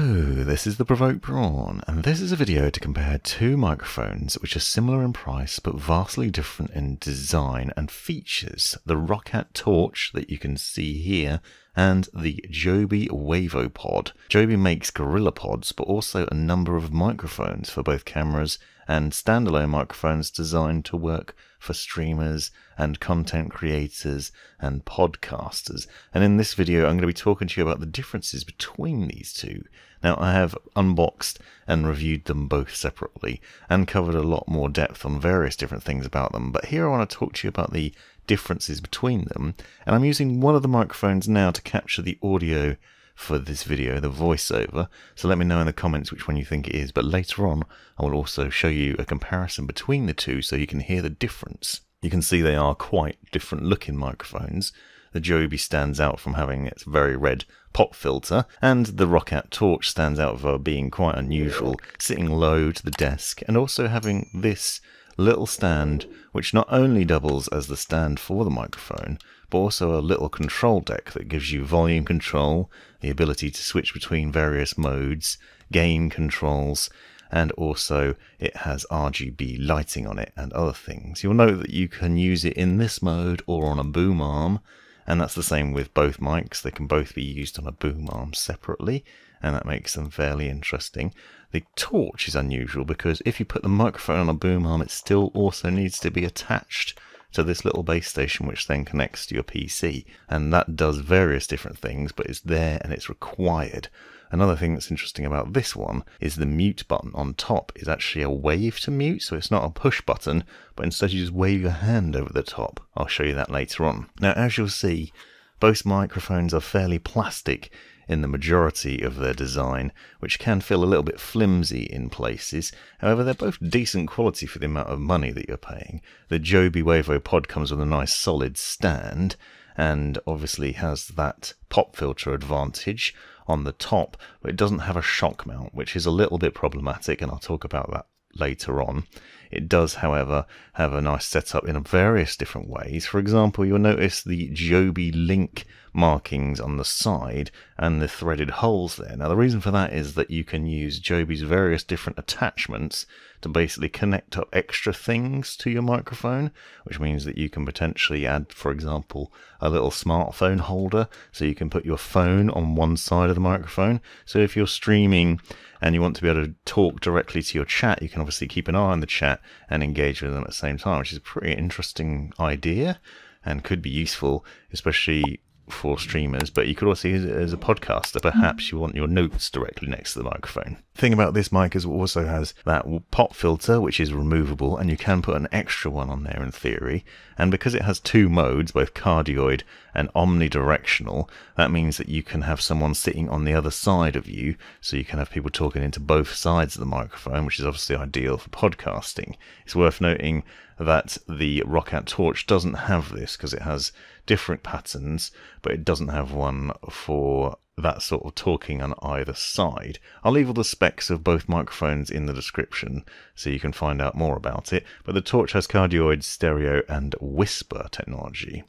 This is the Provoked Prawn, and this is a video to compare two microphones which are similar in price but vastly different in design and features. The Roccat Torch that you can see here and the Joby WavoPod. Joby makes GorillaPods but also a number of microphones for both cameras and standalone microphones designed to work for streamers and content creators and podcasters. And in this video, I'm going to be talking to you about the differences between these two. Now, I have unboxed and reviewed them both separately and covered a lot more depth on various different things about them. But here I want to talk to you about the differences between them. And I'm using one of the microphones now to capture the audio for this video, the voiceover. So let me know in the comments which one you think it is. But later on, I will also show you a comparison between the two so you can hear the difference. You can see they are quite different looking microphones. The Joby stands out from having its very red pop filter, and the Roccat Torch stands out for being quite unusual, sitting low to the desk, and also having this little stand which not only doubles as the stand for the microphone, but also a little control deck that gives you volume control, the ability to switch between various modes, gain controls, and also it has RGB lighting on it and other things. You'll note that you can use it in this mode or on a boom arm, and that's the same with both mics. They can both be used on a boom arm separately, and that makes them fairly interesting. The torch is unusual because if you put the microphone on a boom arm, it still also needs to be attached to this little base station which then connects to your PC. And that does various different things, but it's there and it's required. Another thing that's interesting about this one is the mute button on top is actually a wave to mute, so it's not a push button, but instead you just wave your hand over the top. I'll show you that later on. Now, as you'll see, both microphones are fairly plastic in the majority of their design, which can feel a little bit flimsy in places. However, they're both decent quality for the amount of money that you're paying. The Joby WavoPod comes with a nice solid stand, and obviously has that pop filter advantage on the top, but it doesn't have a shock mount, which is a little bit problematic, and I'll talk about that later on. It does, however, have a nice setup in various different ways. For example, you'll notice the Joby link markings on the side and the threaded holes there. Now, the reason for that is that you can use Joby's various different attachments to basically connect up extra things to your microphone, which means that you can potentially add, for example, a little smartphone holder so you can put your phone on one side of the microphone. So if you're streaming and you want to be able to talk directly to your chat, you can obviously keep an eye on the chat and engage with them at the same time, which is a pretty interesting idea and could be useful, especially for streamers, but you could also use it as a podcaster. Perhaps you want your notes directly next to the microphone. Thing about this mic is it also has that pop filter, which is removable, and you can put an extra one on there in theory. And because it has two modes, both cardioid and omnidirectional, that means that you can have someone sitting on the other side of you, so you can have people talking into both sides of the microphone, which is obviously ideal for podcasting. It's worth noting that the Roccat Torch doesn't have this because it has different patterns, but it doesn't have one for that sort of talking on either side. I'll leave all the specs of both microphones in the description so you can find out more about it. But the Torch has cardioid, stereo, and whisper technology.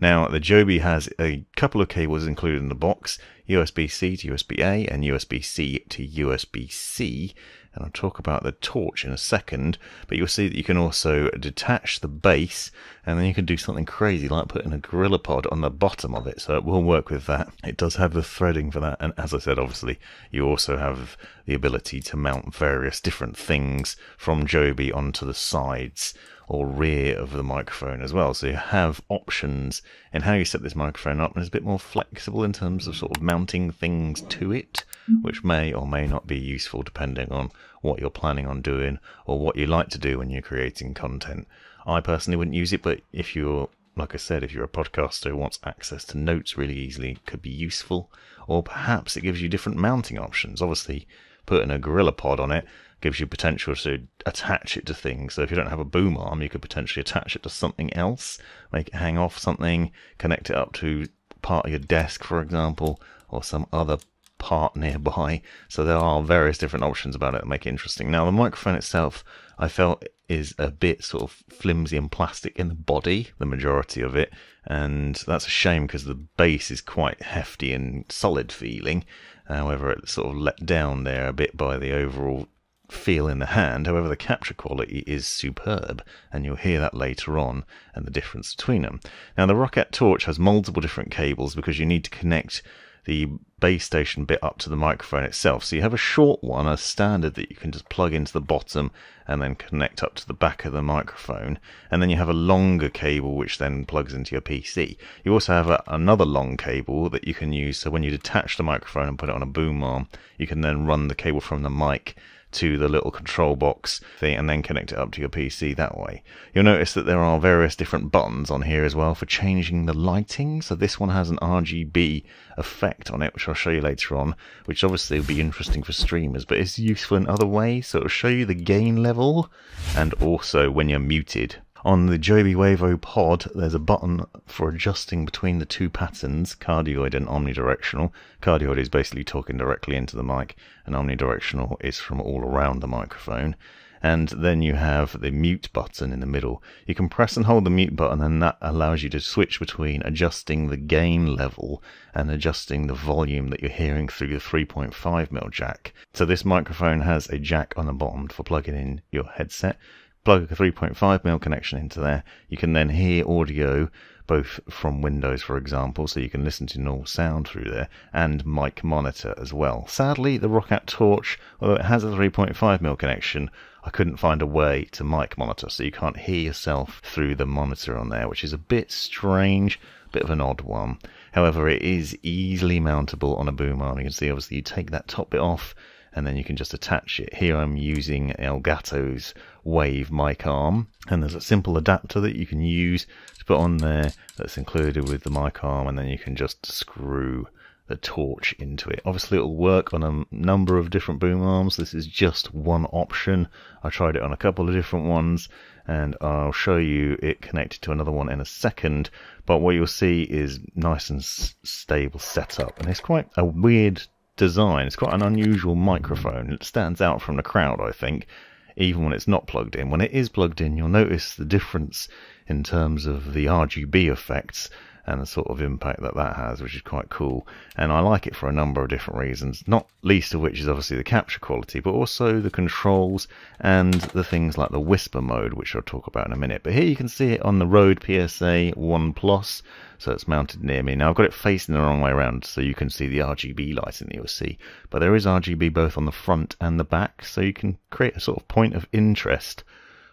Now, the Joby has a couple of cables included in the box USB C to USB A and USB C to USB C. And I'll talk about the torch in a second, but you'll see that you can also detach the base and then you can do something crazy like putting a GorillaPod on the bottom of it, so it will work with that. It does have the threading for that, and as I said, obviously, you also have the ability to mount various different things from Joby onto the sides or rear of the microphone as well. So you have options in how you set this microphone up, and it's a bit more flexible in terms of sort of mounting things to it, which may or may not be useful depending on what you're planning on doing or what you like to do when you're creating content. I personally wouldn't use it, but if you're like I said, if you're a podcaster who wants access to notes really easily, could be useful. Or perhaps it gives you different mounting options. Obviously, putting a GorillaPod on it gives you potential to attach it to things. So if you don't have a boom arm, you could potentially attach it to something else, make it hang off something, connect it up to part of your desk, for example, or some other part nearby. So there are various different options about it that make it interesting. Now, the microphone itself, I felt is a bit sort of flimsy and plastic in the body, the majority of it, and that's a shame because the base is quite hefty and solid feeling. However, it's sort of let down there a bit by the overall feel in the hand. However, the capture quality is superb, and you'll hear that later on and the difference between them. Now, the Roccat Torch has multiple different cables because you need to connect the base station bit up to the microphone itself. So you have a short one, a standard that you can just plug into the bottom and then connect up to the back of the microphone. And then you have a longer cable which then plugs into your PC. You also have a, another long cable that you can use. So when you detach the microphone and put it on a boom arm, you can then run the cable from the mic to the little control box thing and then connect it up to your PC that way. You'll notice that there are various different buttons on here as well for changing the lighting. So this one has an RGB effect on it, which I'll show you later on, which obviously will be interesting for streamers, but it's useful in other ways. So it'll show you the gain level and also when you're muted. On the Joby Wavo pod, there's a button for adjusting between the two patterns, cardioid and omnidirectional. Cardioid is basically talking directly into the mic, and omnidirectional is from all around the microphone. And then you have the mute button in the middle. You can press and hold the mute button, and that allows you to switch between adjusting the gain level and adjusting the volume that you're hearing through the 3.5mm jack. So this microphone has a jack on the bottom for plugging in your headset plug a 3.5mm connection into there. You can then hear audio both from Windows, for example, so you can listen to normal sound through there, and mic monitor as well. Sadly, the Roccat Torch, although it has a 3.5mm connection, I couldn't find a way to mic monitor, so you can't hear yourself through the monitor on there, which is a bit strange, a bit of an odd one. However, it is easily mountable on a boom arm. You can see, obviously, you take that top bit off, and then you can just attach it. Here I'm using Elgato's Wave mic arm, and there's a simple adapter that you can use to put on there that's included with the mic arm, and then you can just screw the torch into it. Obviously, it'll work on a number of different boom arms. This is just one option. I tried it on a couple of different ones, and I'll show you it connected to another one in a second. But what you'll see is nice and stable setup, and it's quite a weird design. It's quite an unusual microphone. It stands out from the crowd, I think, even when it's not plugged in. When it is plugged in, you'll notice the difference in terms of the RGB effects and the sort of impact that that has, which is quite cool. And I like it for a number of different reasons, not least of which is obviously the capture quality, but also the controls and the things like the whisper mode, which I'll talk about in a minute. But here you can see it on the Rode PSA 1 Plus, so it's mounted near me. Now I've got it facing the wrong way around, so you can see the RGB lighting that you'll see. But there is RGB both on the front and the back, so you can create a sort of point of interest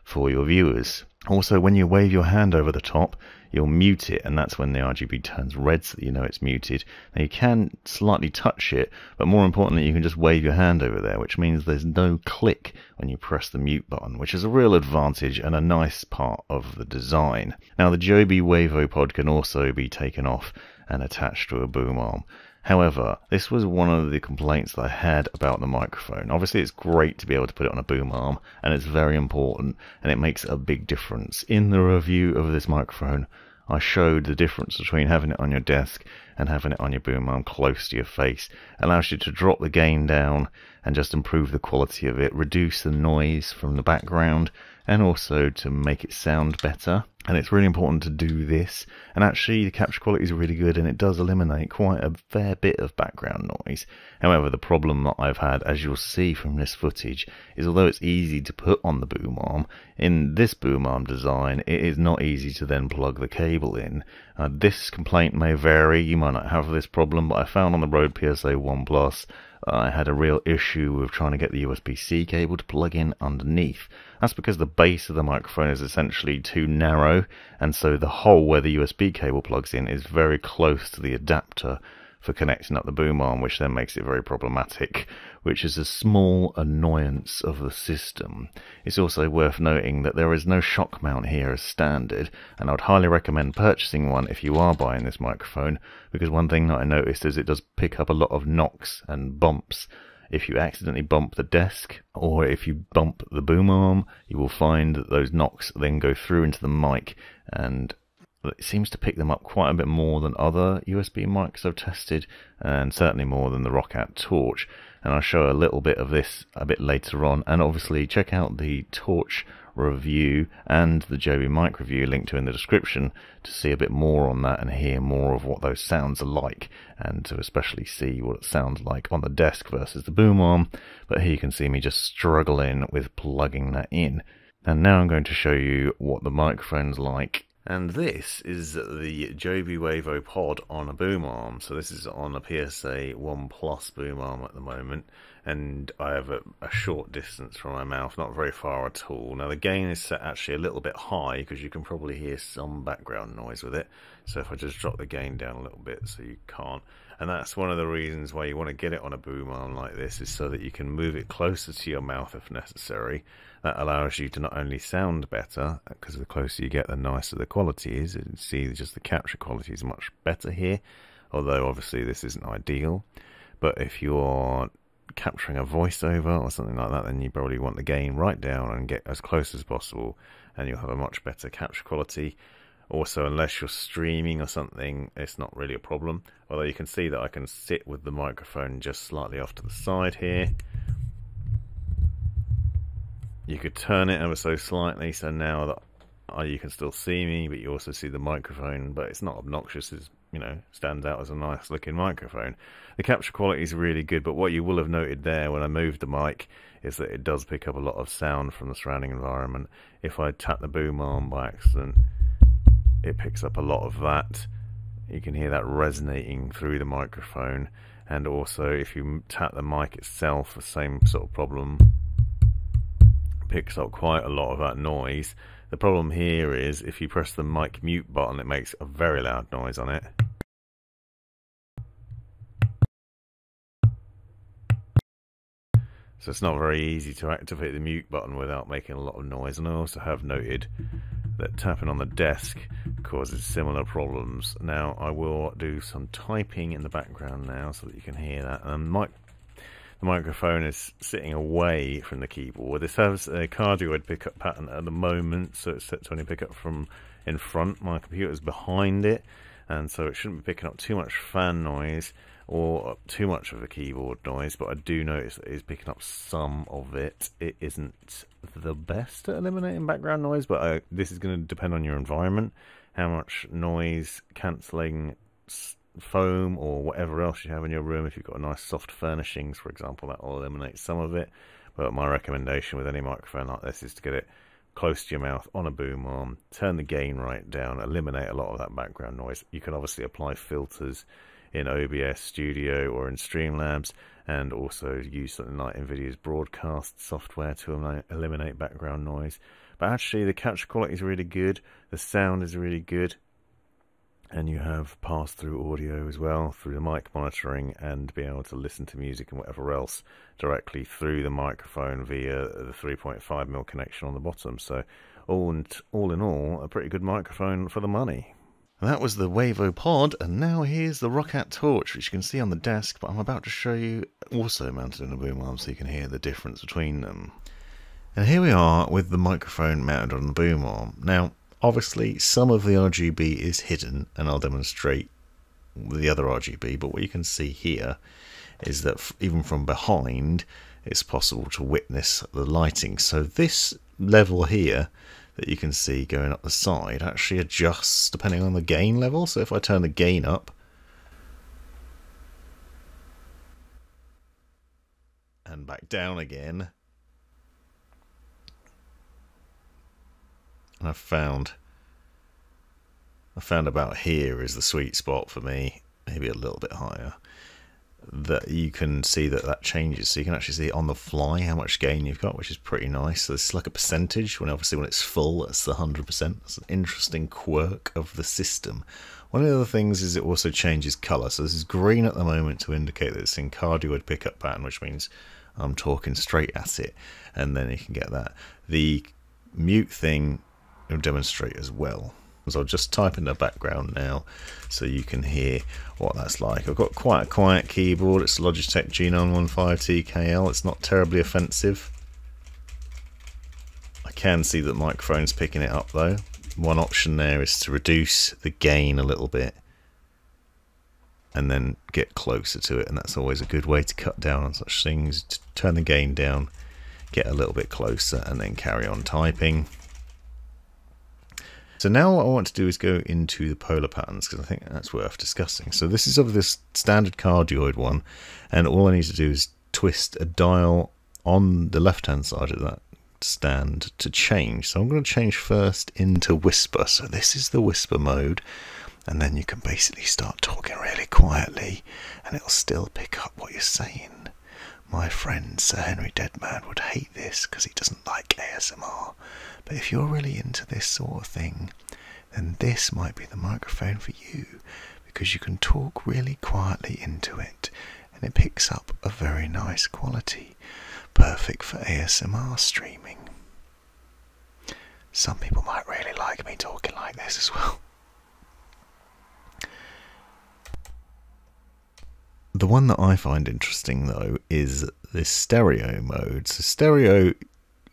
for your viewers. Also, when you wave your hand over the top, you'll mute it, and that's when the RGB turns red so that you know it's muted. Now, you can slightly touch it, but more importantly, you can just wave your hand over there, which means there's no click when you press the mute button, which is a real advantage and a nice part of the design. Now, the Joby Wavo pod can also be taken off and attached to a boom arm. However, this was one of the complaints that I had about the microphone. Obviously, it's great to be able to put it on a boom arm, and it's very important, and it makes a big difference. In the review of this microphone, I showed the difference between having it on your desk and having it on your boom arm close to your face. Allows you to drop the gain down and just improve the quality of it, reduce the noise from the background, and also to make it sound better. And it's really important to do this. And actually, the capture quality is really good and it does eliminate quite a fair bit of background noise. However, the problem that I've had, as you'll see from this footage, is although it's easy to put on the boom arm, in this boom arm design, it is not easy to then plug the cable in. Uh, this complaint may vary, you might not have this problem, but I found on the Rode PSA 1 Plus uh, I had a real issue with trying to get the USB-C cable to plug in underneath. That's because the base of the microphone is essentially too narrow, and so the hole where the USB cable plugs in is very close to the adapter for connecting up the boom arm, which then makes it very problematic, which is a small annoyance of the system. It's also worth noting that there is no shock mount here as standard, and I would highly recommend purchasing one if you are buying this microphone, because one thing that I noticed is it does pick up a lot of knocks and bumps. If you accidentally bump the desk, or if you bump the boom arm, you will find that those knocks then go through into the mic and it seems to pick them up quite a bit more than other USB mics I've tested, and certainly more than the Roccat Torch. And I'll show a little bit of this a bit later on. And obviously, check out the Torch review and the Joby mic review linked to in the description to see a bit more on that and hear more of what those sounds are like, and to especially see what it sounds like on the desk versus the boom arm. But here you can see me just struggling with plugging that in. And now I'm going to show you what the microphone's like and this is the Joby Wavo pod on a boom arm. So this is on a PSA 1 Plus boom arm at the moment. And I have a, a, short distance from my mouth, not very far at all. Now the gain is set actually a little bit high because you can probably hear some background noise with it. So if I just drop the gain down a little bit so you can't. And that's one of the reasons why you want to get it on a boom arm like this is so that you can move it closer to your mouth if necessary that allows you to not only sound better, because the closer you get, the nicer the quality is. And see, just the capture quality is much better here, although obviously this isn't ideal. But if you're capturing a voiceover or something like that, then you probably want the gain right down and get as close as possible, and you'll have a much better capture quality. Also, unless you're streaming or something, it's not really a problem. Although you can see that I can sit with the microphone just slightly off to the side here you could turn it ever so slightly so now that uh, you can still see me, but you also see the microphone, but it's not obnoxious. It's, you know, stands out as a nice looking microphone. The capture quality is really good, but what you will have noted there when I moved the mic is that it does pick up a lot of sound from the surrounding environment. If I tap the boom arm by accident, it picks up a lot of that. You can hear that resonating through the microphone, and also if you tap the mic itself, the same sort of problem picks up quite a lot of that noise. The problem here is if you press the mic mute button, it makes a very loud noise on it. So it's not very easy to activate the mute button without making a lot of noise. And I also have noted that tapping on the desk causes similar problems. Now I will do some typing in the background now so that you can hear that. Um, mic the microphone is sitting away from the keyboard. This has a cardioid pickup pattern at the moment, so it's set to only pick up from in front. My computer is behind it, and so it shouldn't be picking up too much fan noise or too much of a keyboard noise, but I do notice that it's picking up some of it. It isn't the best at eliminating background noise, but I, this is going to depend on your environment, how much noise cancelling foam or whatever else you have in your room. If you've got nice soft furnishings, for example, that will eliminate some of it. But my recommendation with any microphone like this is to get it close to your mouth on a boom arm, turn the gain right down, eliminate a lot of that background noise. You can obviously apply filters in OBS Studio or in Streamlabs, and also use something like NVIDIA's broadcast software to eliminate background noise. But actually, the capture quality is really good, the sound is really good, and you have pass through audio as well through the mic monitoring and be able to listen to music and whatever else directly through the microphone via the 3.5mm connection on the bottom. So, all in, all in all, a pretty good microphone for the money. That was the Wavo Pod, and now here's the Roccat Torch, which you can see on the desk, but I'm about to show you also mounted in a boom arm so you can hear the difference between them. And here we are with the microphone mounted on the boom arm. Now, Obviously, some of the RGB is hidden, and I'll demonstrate the other RGB, but what you can see here is that even from behind, it's possible to witness the lighting. So this level here that you can see going up the side actually adjusts depending on the gain level. So if I turn the gain up, and back down again, I found I found about here is the sweet spot for me, maybe a little bit higher. That you can see that that changes, so you can actually see on the fly how much gain you've got, which is pretty nice. So it's like a percentage. When obviously when it's full, it's the hundred percent. It's an interesting quirk of the system. One of the other things is it also changes color. So this is green at the moment to indicate that it's in cardioid pickup pattern, which means I'm talking straight at it, and then you can get that. The mute thing will demonstrate as well. I'll just type in the background now so you can hear what that's like. I've got quite a quiet keyboard. It's Logitech G915 TKL. It's not terribly offensive. I can see that microphone's picking it up though. one option there is to reduce the gain a little bit and then get closer to it and that's always a good way to cut down on such things to turn the gain down get a little bit closer and then carry on typing so now what I want to do is go into the polar patterns because I think that's worth discussing. So this is of this standard cardioid one and all I need to do is twist a dial on the left hand side of that stand to change. So I'm going to change first into whisper. So this is the whisper mode and then you can basically start talking really quietly and it'll still pick up what you're saying. My friend Sir Henry Deadman would hate this because he doesn't like ASMR. But if you're really into this sort of thing, then this might be the microphone for you because you can talk really quietly into it and it picks up a very nice quality, perfect for ASMR streaming. Some people might really like me talking like this as well. The one that I find interesting though is this stereo mode. So stereo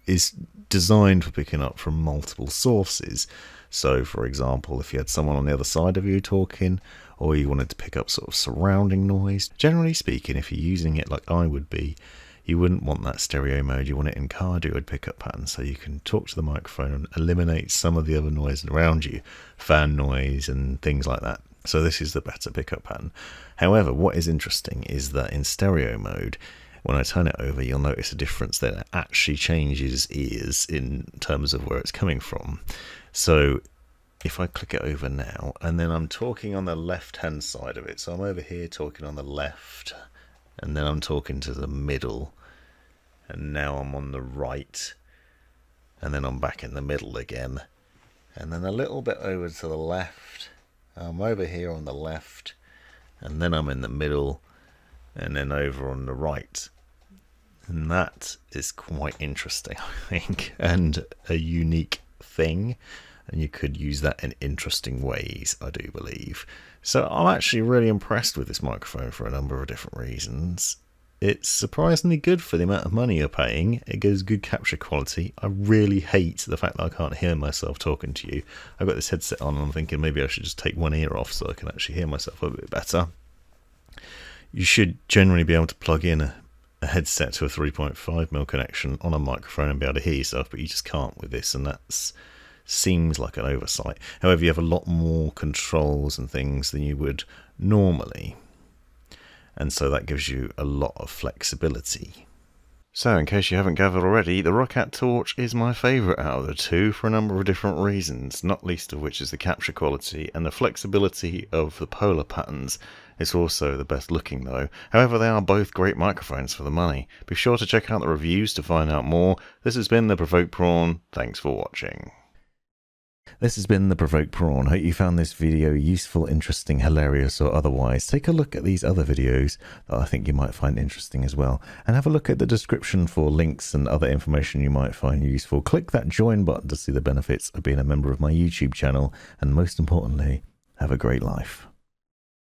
is designed for picking up from multiple sources. So, for example, if you had someone on the other side of you talking, or you wanted to pick up sort of surrounding noise, generally speaking, if you're using it like I would be, you wouldn't want that stereo mode. You want it in cardioid pickup pattern so you can talk to the microphone and eliminate some of the other noise around you, fan noise and things like that. So this is the better pickup pattern. However, what is interesting is that in stereo mode, when I turn it over, you'll notice a difference that it actually changes ears in terms of where it's coming from. So if I click it over now, and then I'm talking on the left hand side of it, so I'm over here talking on the left, and then I'm talking to the middle, and now I'm on the right, and then I'm back in the middle again, and then a little bit over to the left, I'm over here on the left, and then I'm in the middle, and then over on the right. And that is quite interesting, I think, and a unique thing. And you could use that in interesting ways, I do believe. So I'm actually really impressed with this microphone for a number of different reasons. It's surprisingly good for the amount of money you're paying. It gives good capture quality. I really hate the fact that I can't hear myself talking to you. I've got this headset on and I'm thinking maybe I should just take one ear off so I can actually hear myself a bit better. You should generally be able to plug in a a headset to a 3.5mm connection on a microphone and be able to hear yourself, but you just can't with this, and that seems like an oversight. However, you have a lot more controls and things than you would normally, and so that gives you a lot of flexibility. So, in case you haven't gathered already, the Roccat Torch is my favourite out of the two for a number of different reasons, not least of which is the capture quality and the flexibility of the polar patterns. It's also the best looking though. However, they are both great microphones for the money. Be sure to check out the reviews to find out more. This has been the Provoked Prawn. Thanks for watching. This has been the Provoked Prawn. Hope you found this video useful, interesting, hilarious, or otherwise. Take a look at these other videos that I think you might find interesting as well. And have a look at the description for links and other information you might find useful. Click that join button to see the benefits of being a member of my YouTube channel. And most importantly, have a great life.